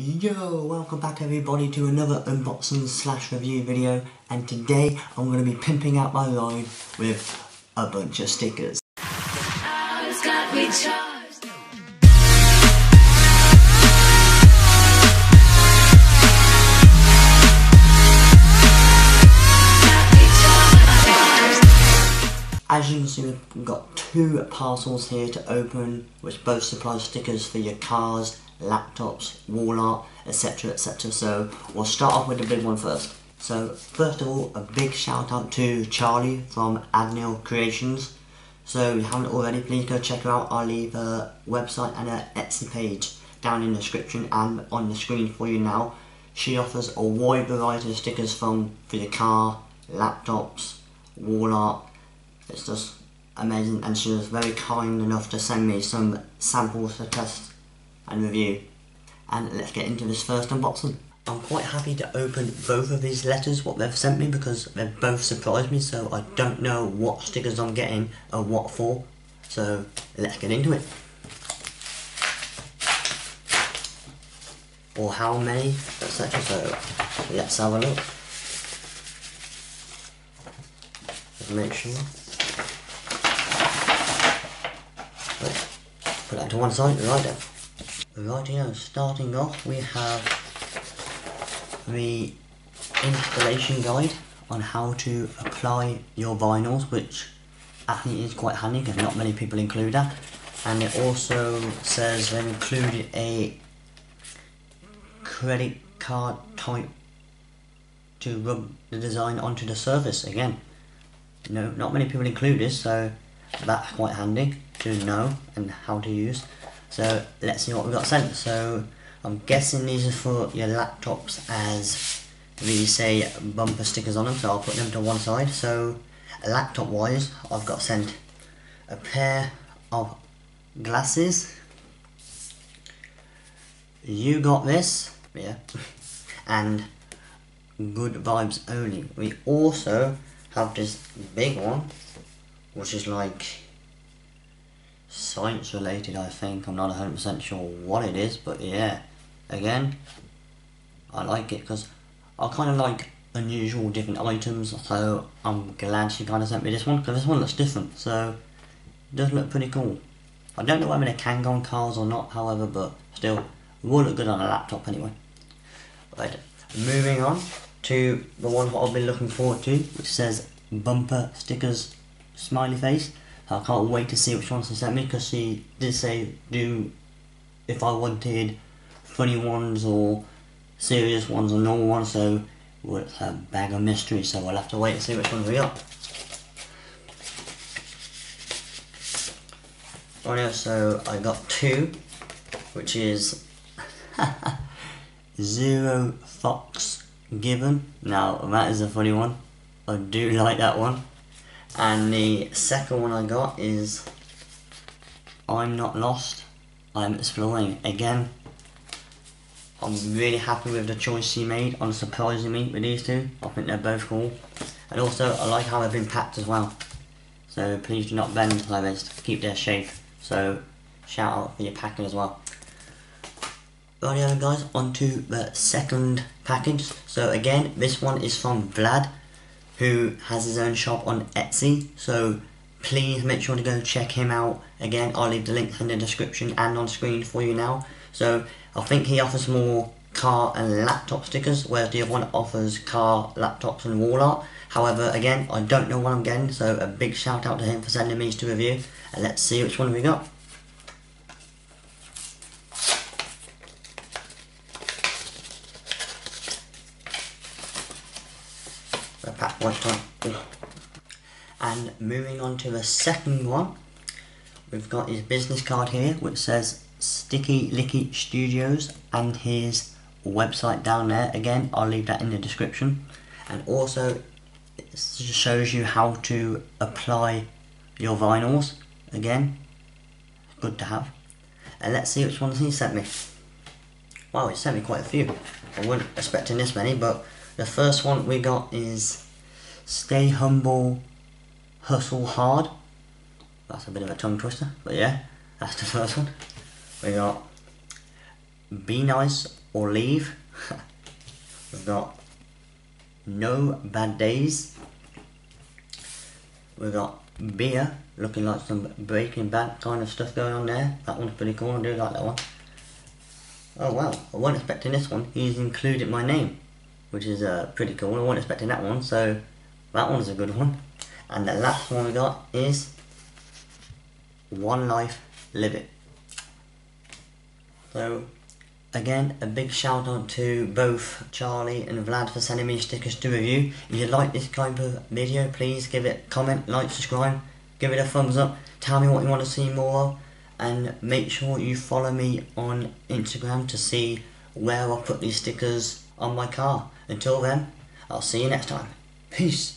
Yo, welcome back everybody to another unboxing slash review video. And today I'm going to be pimping out my line with a bunch of stickers. As you can see, we've got two parcels here to open, which both supply stickers for your cars, laptops, wall art, etc. etc. So we'll start off with the big one first. So first of all, a big shout out to Charlie from Adnil Creations. So if you haven't already, please go check her out. I'll leave her website and her Etsy page down in the description and on the screen for you now. She offers a wide variety of stickers from for your car, laptops, wall art, it's just amazing and she was very kind enough to send me some samples to test and review. And let's get into this first unboxing. I'm quite happy to open both of these letters, what they've sent me, because they've both surprised me, so I don't know what stickers I'm getting or what for. So let's get into it. Or how many, etc. So let's have a look. Just make sure. Put that to one side, right then. Rightio, starting off we have the installation guide on how to apply your vinyls, which think is quite handy because not many people include that. And it also says they've included a credit card type to rub the design onto the surface again. no not many people include this, so that's quite handy to know and how to use. So let's see what we got sent. So I'm guessing these are for your laptops as these say bumper stickers on them, so I'll put them to one side. So laptop wise, I've got sent a pair of glasses. You got this, yeah, and good vibes only. We also have this big one, which is like science related I think. I'm not 100% sure what it is but yeah. Again I like it because I kind of like unusual different items so I'm glad she kind of sent me this one because this one looks different so it does look pretty cool. I don't know whether they can go cars or not however but still it will look good on a laptop anyway. Right moving on to the one what I've been looking forward to which says bumper stickers smiley face I can't wait to see which ones she sent me because she did say do if I wanted funny ones or serious ones or normal ones so it's a bag of mystery so we'll have to wait and see which ones we got. Oh yeah, so I got two which is Zero Fox Given. Now that is a funny one. I do like that one. And the second one I got is I'm Not Lost, I'm Exploring. Again, I'm really happy with the choice he made on surprising me with these two. I think they're both cool. And also, I like how they've been packed as well. So please do not bend this, keep their shape. So shout out for your packing as well. Rightio guys, on to the second package. So again, this one is from Vlad who has his own shop on Etsy. So please make sure to go check him out. Again, I'll leave the link in the description and on screen for you now. So I think he offers more car and laptop stickers, whereas the other one offers car, laptops and wall art. However, again, I don't know what I'm getting, so a big shout out to him for sending me to review. And let's see which one we got. Pack one. And moving on to the second one, we've got his business card here which says Sticky Licky Studios and his website down there. Again, I'll leave that in the description. And also, it shows you how to apply your vinyls. Again, good to have. And let's see which ones he sent me. Wow, he sent me quite a few. I wasn't expecting this many, but the first one we got is Stay humble, hustle hard. That's a bit of a tongue twister, but yeah, that's the first one. We got Be nice, or leave. We've got no bad days. We've got beer, looking like some Breaking Bad kind of stuff going on there. That one's pretty cool, I do like that one. Oh wow, I wasn't expecting this one. He's included my name, which is uh, pretty cool. I wasn't expecting that one, so that one's a good one. And the last one we got is One Life, Live It. So, again, a big shout out to both Charlie and Vlad for sending me stickers to review. If you like this type of video, please give it a comment, like, subscribe, give it a thumbs up, tell me what you want to see more of, and make sure you follow me on Instagram to see where I put these stickers on my car. Until then, I'll see you next time. Peace.